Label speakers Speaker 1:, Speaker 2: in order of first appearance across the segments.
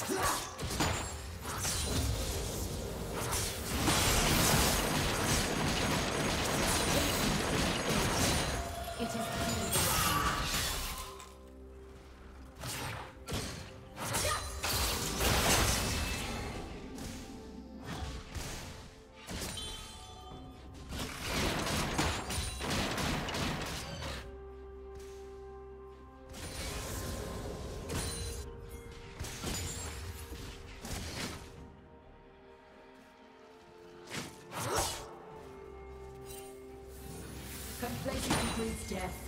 Speaker 1: Ha! Complacency death.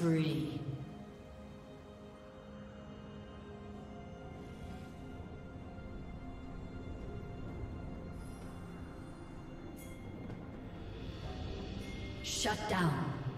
Speaker 2: Spree. Shut down.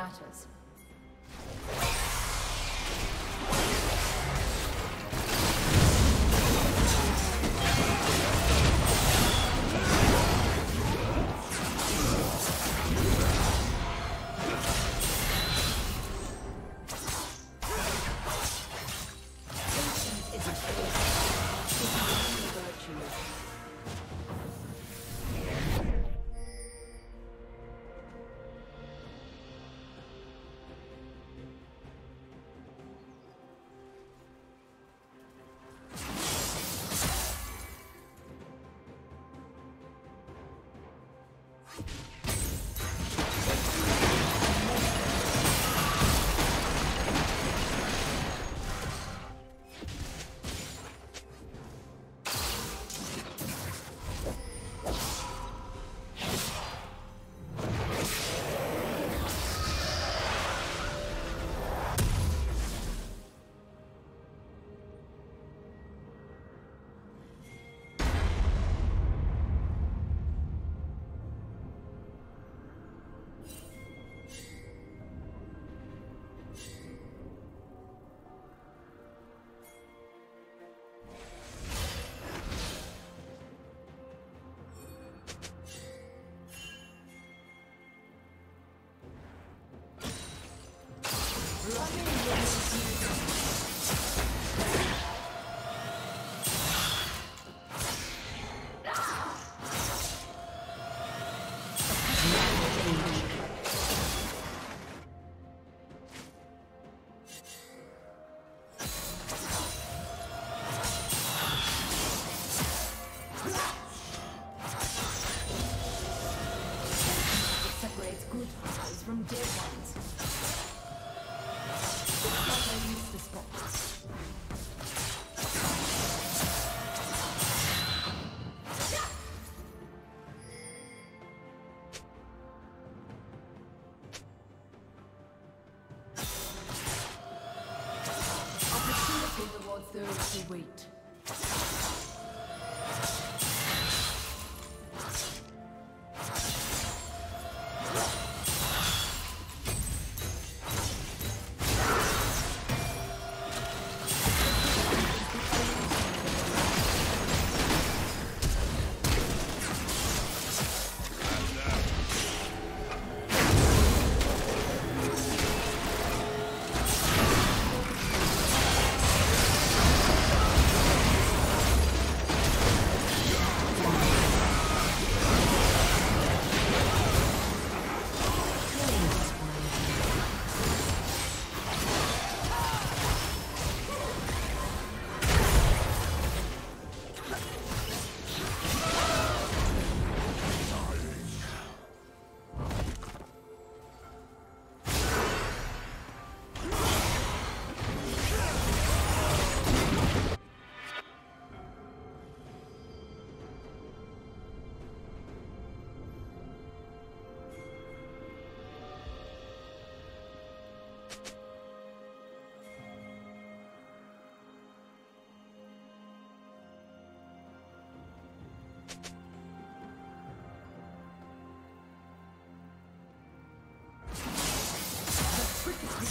Speaker 1: Matters.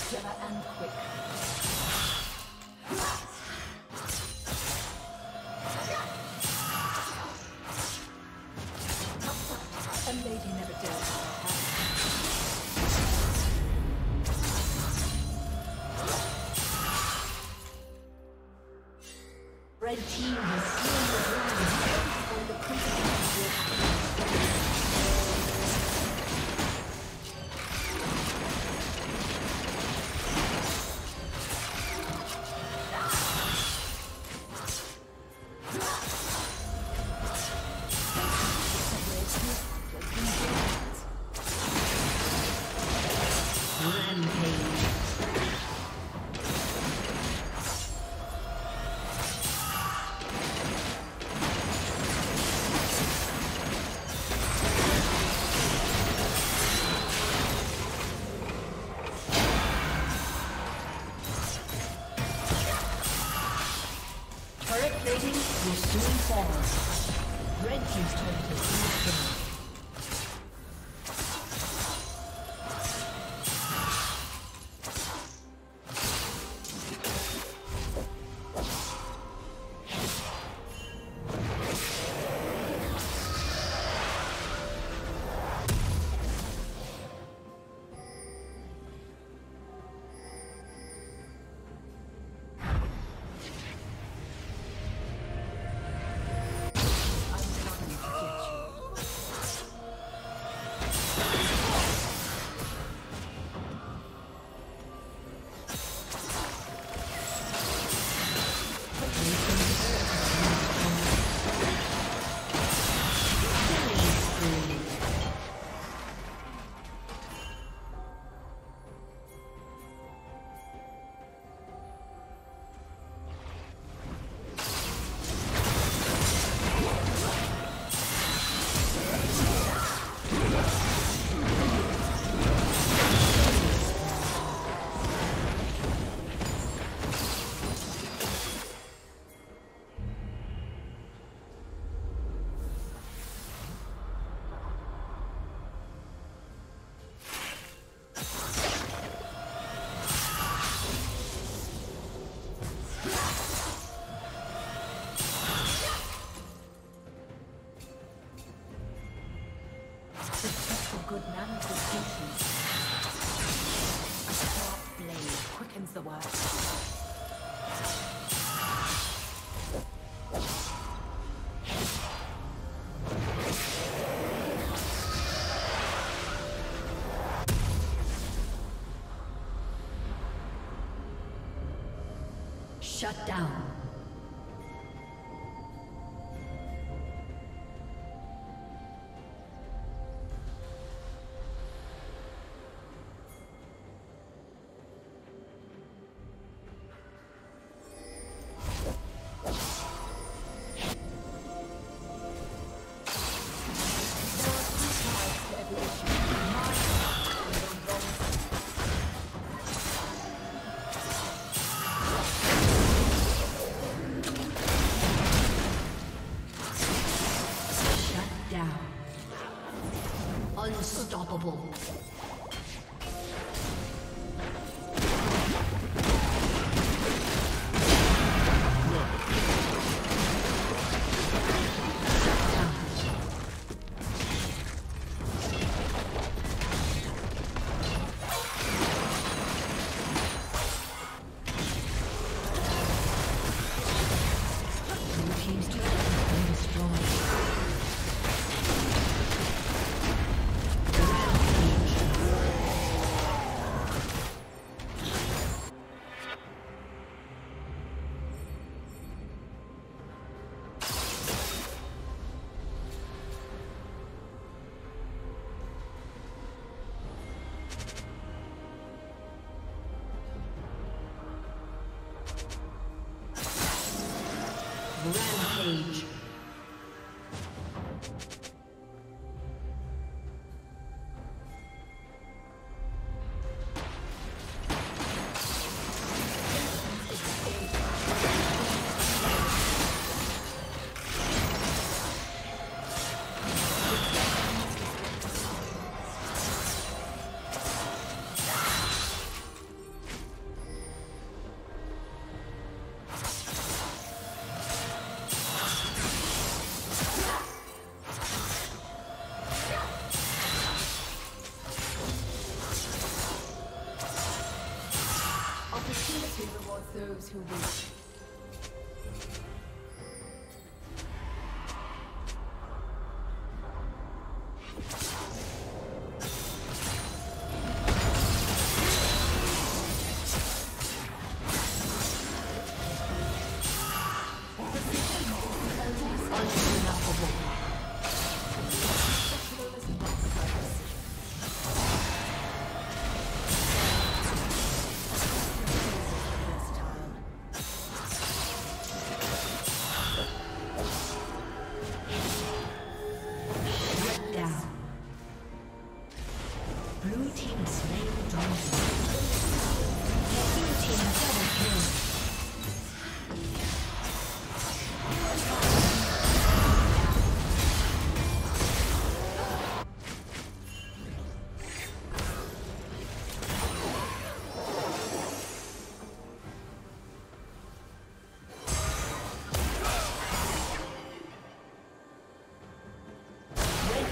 Speaker 1: Clever and quick.
Speaker 2: fallen.
Speaker 1: Shut down. who will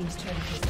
Speaker 2: Team's turret has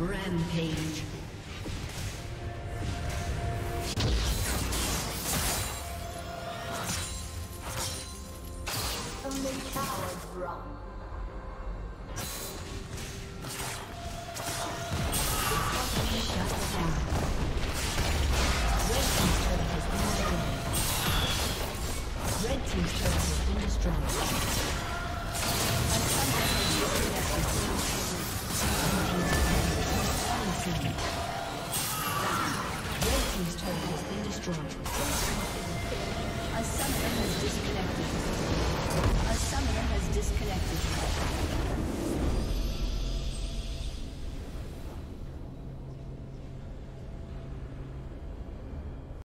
Speaker 2: Rampage.